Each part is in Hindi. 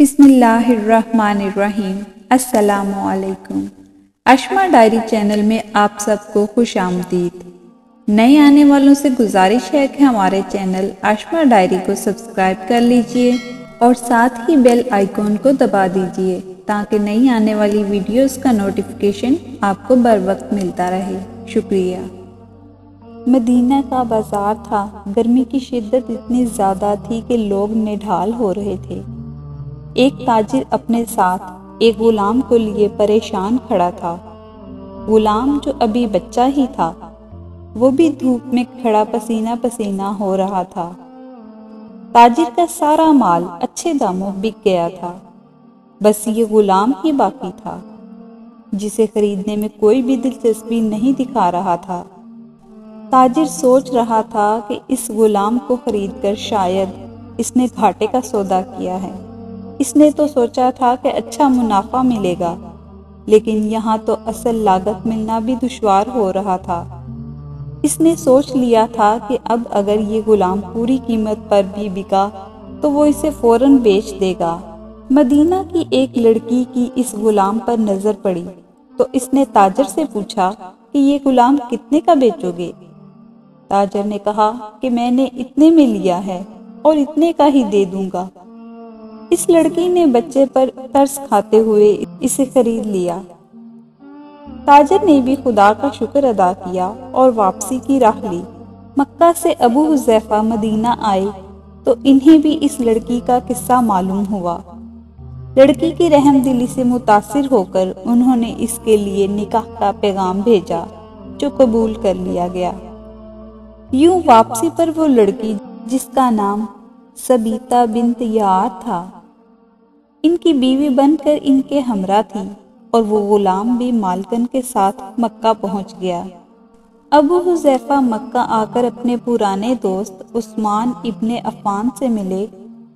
बिस्मिल्लाहिर्रहमानिर्रहीम। अस्सलामुअलैकुम। अशमा डायरी चैनल में आप सबको खुश आमदीद। नए आने वालों से गुजारिश है कि हमारे चैनल अशमा डायरी को सब्सक्राइब कर लीजिए और साथ ही बेल आइकॉन को दबा दीजिए ताकि नई आने वाली वीडियोस का नोटिफिकेशन आपको बर वक्त मिलता रहे। शुक्रिया। मदीना का बाज़ार था। गर्मी की शिद्दत इतनी ज़्यादा थी कि लोग निढाल हो रहे थे। एक ताजिर अपने साथ एक गुलाम को लिए परेशान खड़ा था। गुलाम जो अभी बच्चा ही था, वो भी धूप में खड़ा पसीना पसीना हो रहा था। ताजिर का सारा माल अच्छे दामों बिक गया था। बस ये गुलाम ही बाकी था, जिसे खरीदने में कोई भी दिलचस्पी नहीं दिखा रहा था। ताजिर सोच रहा था कि इस गुलाम को खरीदकर शायद इसने घाटे का सौदा किया है। इसने तो सोचा था कि अच्छा मुनाफा मिलेगा, लेकिन यहाँ तो असल लागत मिलना भी दुश्वार हो रहा था। इसने सोच लिया था कि अब अगर ये गुलाम पूरी कीमत पर भी बिका तो वो इसे फ़ौरन बेच देगा। मदीना की एक लड़की की इस गुलाम पर नज़र पड़ी तो इसने ताजर से पूछा कि ये गुलाम कितने का बेचोगे? ताजर ने कहा कि मैंने इतने में लिया है और इतने का ही दे दूँगा। इस लड़की ने बच्चे पर तरस खाते हुए इसे खरीद लिया। ताजर ने भी खुदा का शुक्र अदा किया और वापसी की राह ली। मक्का से अबू हुजैफा मदीना आए तो इन्हें भी इस लड़की का किस्सा मालूम हुआ। लड़की की रहम दिली से मुतासिर होकर उन्होंने इसके लिए निकाह का पैगाम भेजा, जो कबूल कर लिया गया। यूँ वापसी पर वो लड़की, जिसका नाम सबीता बिनत यार था इनकी बीवी बनकर इनके हमरा थी और वो गुलाम भी मालकन के साथ मक्का पहुँच गया। अबू हुजैफा मक्का आकर अपने पुराने दोस्त उस्मान इब्ने अफान से मिले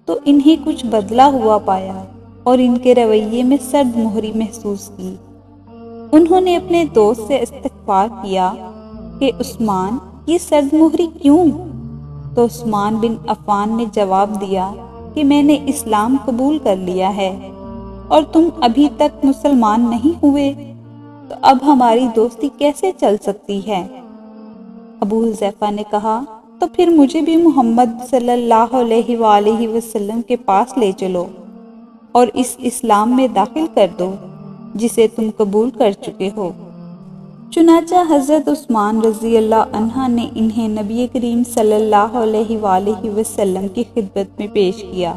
तो इन्हें कुछ बदला हुआ पाया और इनके रवैये में सर्द मोहरी महसूस की। उन्होंने अपने दोस्त से इस्तफार किया कि, उस्मान, ये सर्द मोहरी क्यों? तो उस्मान बिन अफान ने जवाब दिया कि मैंने इस्लाम कबूल कर लिया है और तुम अभी तक मुसलमान नहीं हुए तो अब हमारी दोस्ती कैसे चल सकती है? अबू हुजैफा ने कहा तो फिर मुझे भी मोहम्मद सल्लल्लाहु अलैहि वसल्लम के पास ले चलो और इस इस्लाम में दाखिल कर दो, जिसे तुम कबूल कर चुके हो। चुनाचा हज़रत उस्मान रज़ी अल्लाह ने इन्हें नबी करीम सल्लल्लाहु अलैहि वसल्लम की खिदमत में पेश किया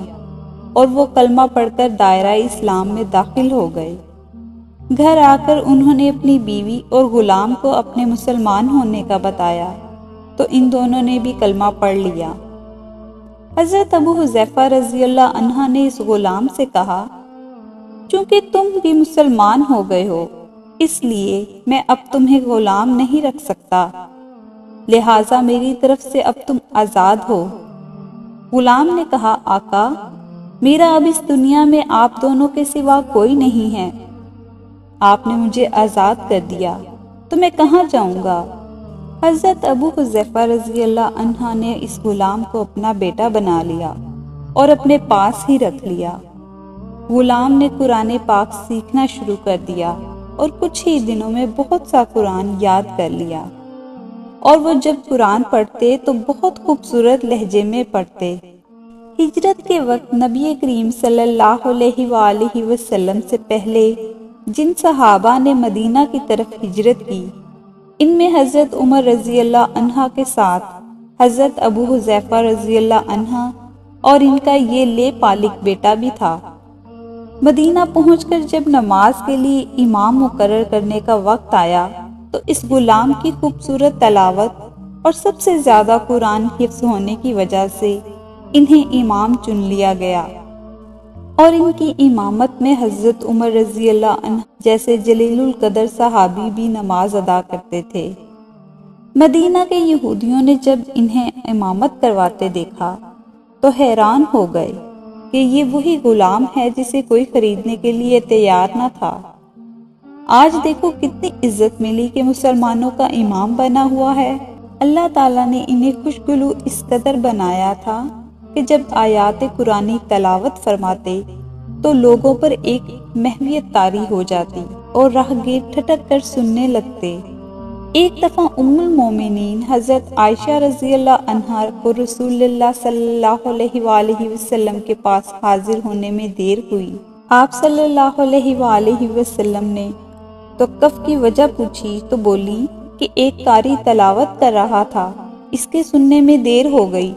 और वो कलमा पढ़कर दायरा इस्लाम में दाखिल हो गए। घर आकर उन्होंने अपनी बीवी और गुलाम को अपने मुसलमान होने का बताया तो इन दोनों ने भी कलमा पढ़ लिया। हज़रत अबू हुजैफा रज़ी अल्लाह ने इस गुलाम से कहा, चूँकि तुम भी मुसलमान हो गए हो इसलिए मैं अब तुम्हें गुलाम नहीं रख सकता। लिहाजा मेरी तरफ़ से अब तुम आज़ाद हो। गुलाम ने कहा, आका, मेरा अब इस दुनिया में आप दोनों के सिवा कोई नहीं है। आपने मुझे आज़ाद कर दिया तो मैं कहाँ जाऊँगा? हज़रत अबू हुजैफा रज़ी अल्लाह ने इस गुलाम को अपना बेटा बना लिया और अपने पास ही रख लिया। गुलाम ने कुरान पाक सीखना शुरू कर दिया। और कुछ ही दिनों में बहुत सा कुरान याद कर लिया। और वो जब कुरान पढ़ते तो बहुत खूबसूरत लहजे में पढ़ते। हिजरत के वक्त नबी करीम सल्लल्लाहु अलैहि वसल्लम से पहले जिन सहाबा ने मदीना की तरफ़ हिजरत की, इनमें हज़रत उमर रज़ी अल्लाह के साथ हज़रत अबू हुजैफा रज़ी अल्लाह और इनका ये ले पालिक बेटा भी था। मदीना पहुंचकर जब नमाज़ के लिए इमाम मुकर करने का वक्त आया तो इस गुलाम की खूबसूरत तलावत और सबसे ज़्यादा कुरान हिफ्स होने की वजह से इन्हें इमाम चुन लिया गया। और इनकी इमामत में हज़रत उमर रज़ी अल्लाह जैसे जलीलुल कदर सहाबी भी नमाज़ अदा करते थे। मदीना के यहूदियों ने जब इन्हें इमामत करवाते देखा तो हैरान हो गए। कि ये वही गुलाम है जिसे कोई खरीदने के लिए तैयार न था। आज देखो कितनी इज़्ज़त मिली कि मुसलमानों का इमाम बना हुआ है। अल्लाह ताला ने इन्हें खुशगुलू इस कदर बनाया था कि जब आयात कुरानी तलावत फरमाते तो लोगों पर एक महवियत तारी हो जाती और राहगीर ठटक कर सुनने लगते। एक दफ़ा उम्मुल मोमिनीन हज़रत आयशा रज़ी अनहा को रसूलुल्लाह सल्लल्लाहु वसल्लम के पास हाजिर होने में देर हुई। आप सल्लल्लाहु अलैहि वसल्लम ने कफ की वजह पूछी तो बोली कि एक कारी तलावत कर रहा था। इसके सुनने में देर हो गई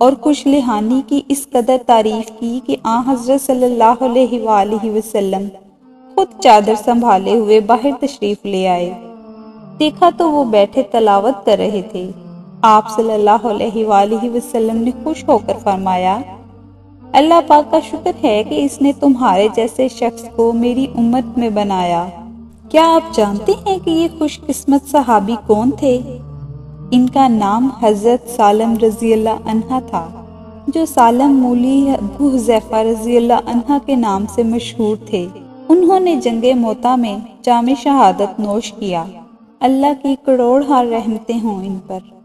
और कुछ लिहानी की इस कदर तारीफ़ की कि आ हज़रत सल्लल्लाहु अलैहि वसल्लम खुद चादर संभाले हुए बाहर तशरीफ़ ले आए। देखा तो वो बैठे तलावत कर रहे थे। आप सल्लल्लाहु अलैहि वसल्लम ने खुश होकर फरमाया, अल्लाह पाक का शुक्र है कि इसने तुम्हारे जैसे शख्स को मेरी उम्मत में बनाया। क्या आप जानते हैं कि ये खुशकिस्मत सहाबी कौन थे? इनका नाम हज़रत सालम रज़ी अनहा था, जो सालम मूली अबू हुजैफा रज़ी अनहा के नाम से मशहूर थे। उन्होंने जंगे मोता में जाम शहादत नोश किया। अल्लाह की करोड़ हार रहमतें हों इन पर।